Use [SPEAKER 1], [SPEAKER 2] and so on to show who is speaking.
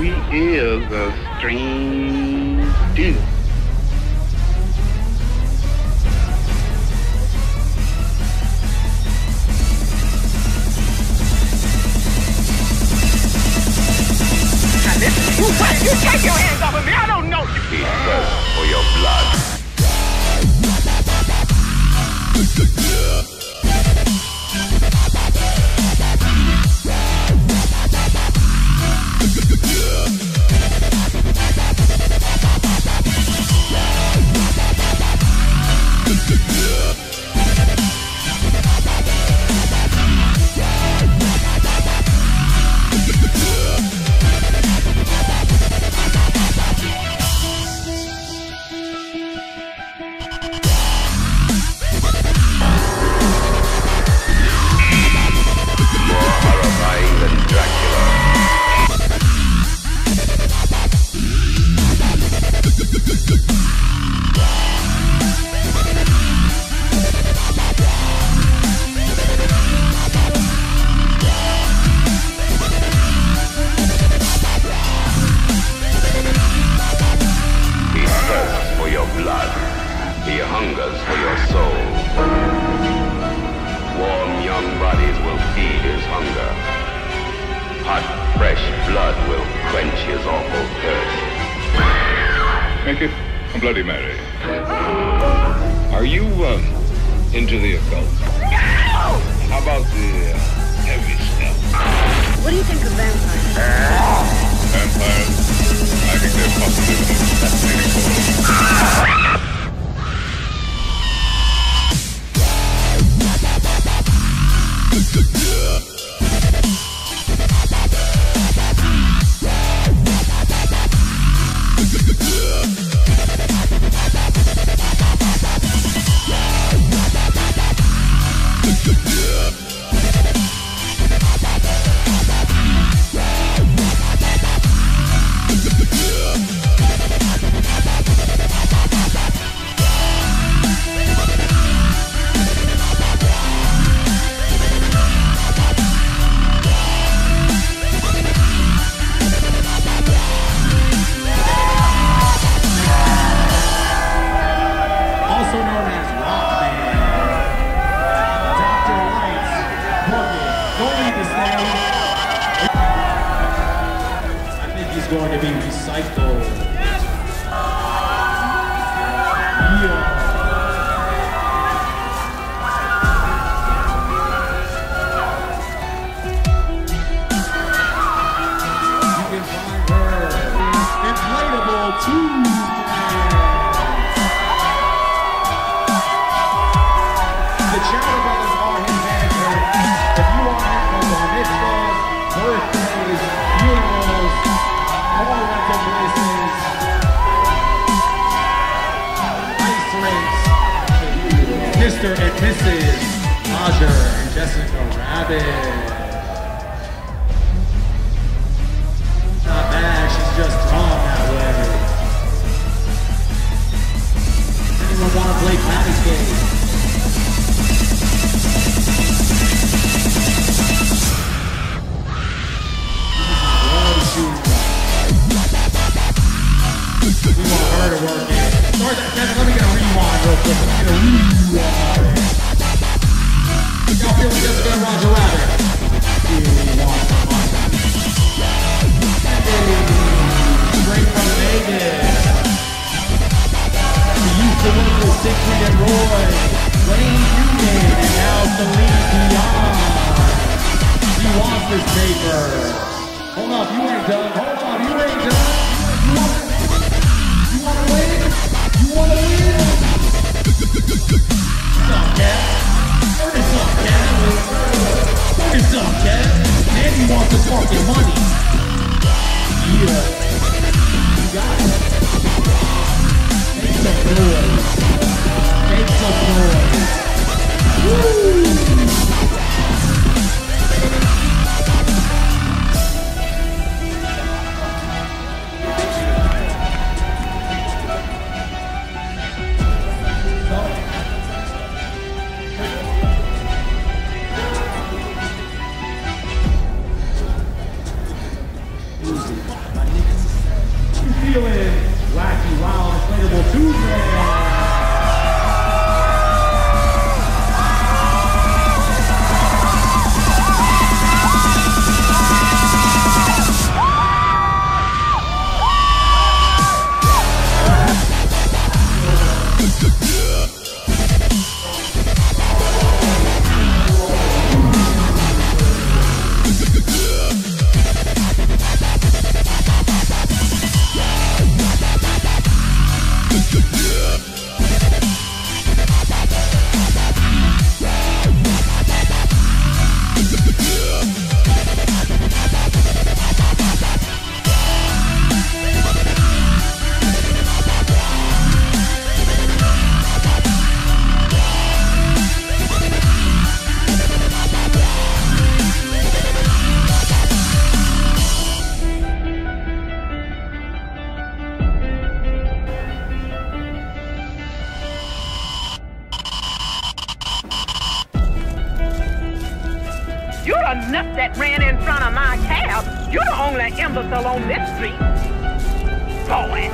[SPEAKER 1] he is a strange dude.
[SPEAKER 2] He hungers for your soul. Warm young bodies will feed his hunger. Hot, fresh blood will quench his awful thirst.
[SPEAKER 3] Make it a Bloody Mary. Are you um, into the occult? How about the uh, heavy stuff?
[SPEAKER 4] What do you think of vampires?
[SPEAKER 3] Vampires? I think they're
[SPEAKER 5] Morgan, don't leave this name. I think he's going to be recycled. Yeah. Mr. and Mrs. Roger and Jessica Rabbit. Not bad, she's just drawn that way. Anyone want to play Patty's game? We want her to work Siegfried and Roy, Wayne Newton, and now Celine Dion. She wants this paper. Hold on, you ain't done. Hold
[SPEAKER 6] nut that ran in front of my cab. You're the only imbecile on this street. Boy.